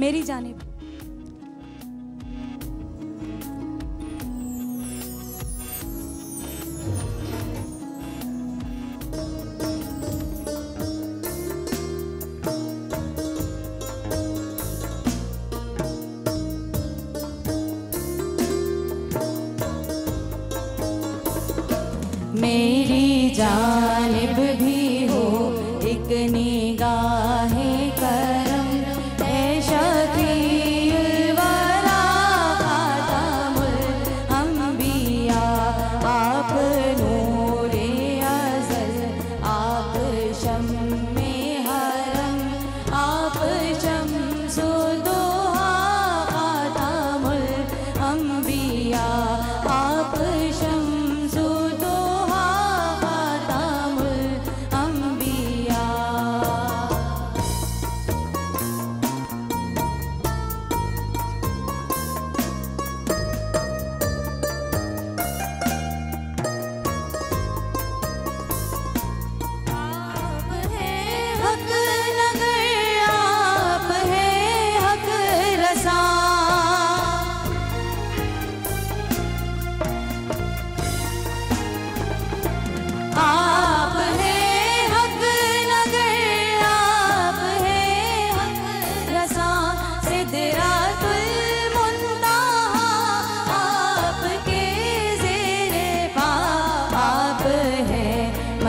मेरी जानब। मेरी जानब भी हो इतनी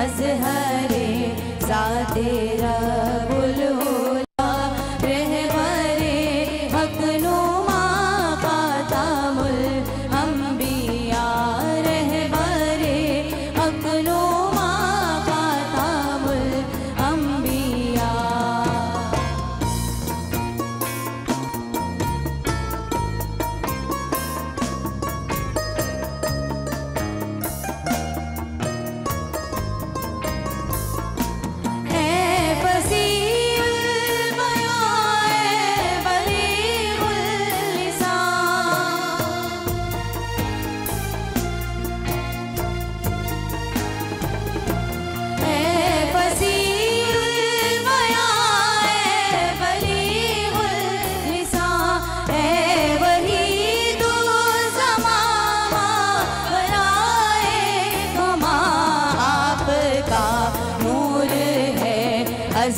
मजहरे सा तेरा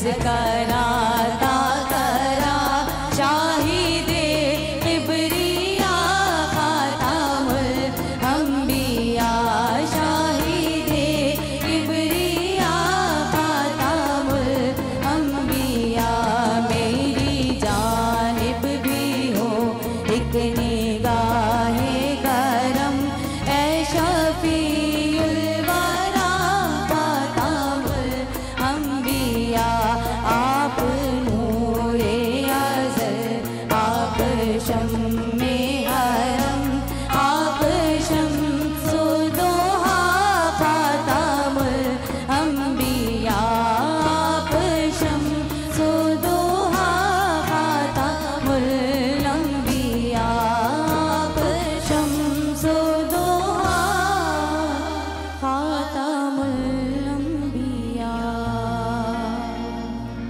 जिकारा